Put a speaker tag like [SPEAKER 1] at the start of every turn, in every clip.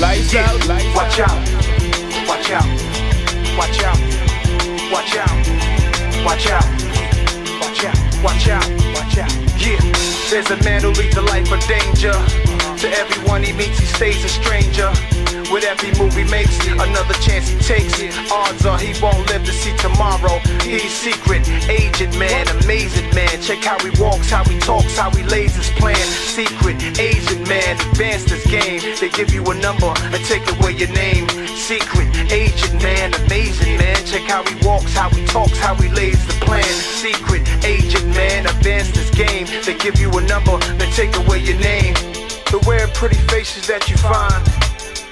[SPEAKER 1] Lights
[SPEAKER 2] Yeah,
[SPEAKER 1] out, lights
[SPEAKER 2] watch
[SPEAKER 1] out.
[SPEAKER 2] out, watch out, watch out, watch out, watch out, watch out, watch out, watch out. Yeah, there's a man who leads a life of danger. To everyone he meets, he stays a stranger. With every move he makes, another chance he takes. Odds are he won't live to see tomorrow. He's secret, agent man, amazing man. Check how he walks, how he talks, how he lays his plan. Secret, agent man, advanced this game. They give you a number and take away your name. Secret, agent man, amazing man. Check how he walks, how he talks, how he lays the plan. Secret, agent man, advance this game. They give you a number, then take away your name. Beware pretty faces that you find.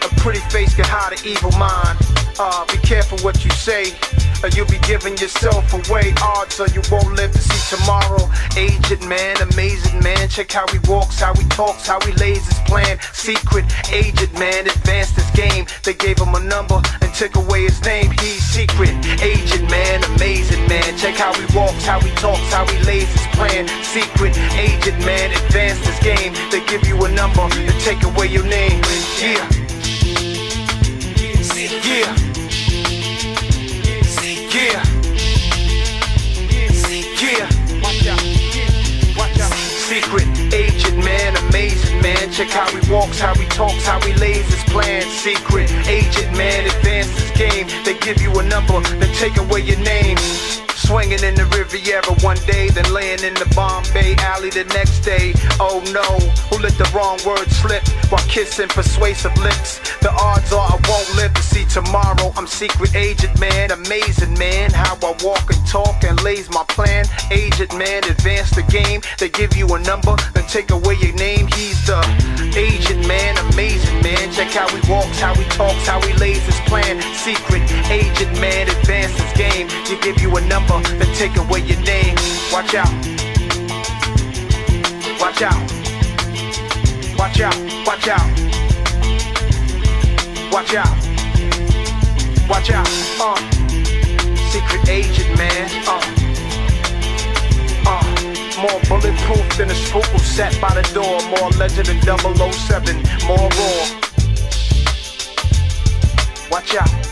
[SPEAKER 2] A pretty face can hide an evil mind. Uh, be careful what you say, or you'll be giving yourself away. Odds are you won't live to see tomorrow. Agent man, amazing man. Check how he walks, how he talks, how he lays his plan. Secret agent man, advanced this game. They gave him a number and took away his name. He's secret agent man, amazing man. Check how he walks, how he talks, how he lays his plan. Secret agent man, advanced this game. They give you a number and take away your name. Yeah. Agent man, amazing man. Check how he walks, how he talks, how he lays his plans. Secret agent man, advance this game. They give you a number, then take away your name. Swinging in the Riviera one day, then laying in the Bombay alley the next day. Oh no, let the wrong words slip while kissing persuasive lips? The odds are I won't live to see tomorrow. I'm secret agent man, amazing man. How I walk and talk and lays my plan. Agent man, advance the game. They give you a number, then take away your name. He's the agent man, amazing man. Check how he walks, how he talks, how he lays his plan. Secret agent man, advance this game. They give you a number, then take away your name. Watch out. Watch out. Watch out. Watch out. Watch out. Watch out. Uh. Secret agent, man. Uh. Uh. More bulletproof than a spook who sat by the door. More legend than 007. More raw. Watch out.